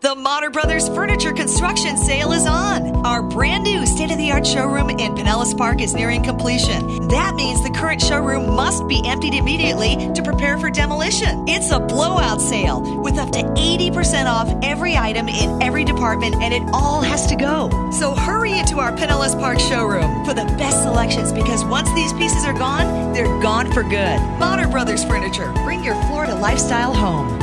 The Matter Brothers Furniture Construction Sale is on. Our brand new state of the art showroom in Pinellas Park is nearing completion. That means the current showroom must be emptied immediately to prepare for demolition. It's a blowout sale with up to 80% off every item in every department, and it all has to go. So hurry into our Pinellas Park showroom for the best selections because once these pieces are gone, they're gone for good. Matter Brothers Furniture, bring your Florida lifestyle home.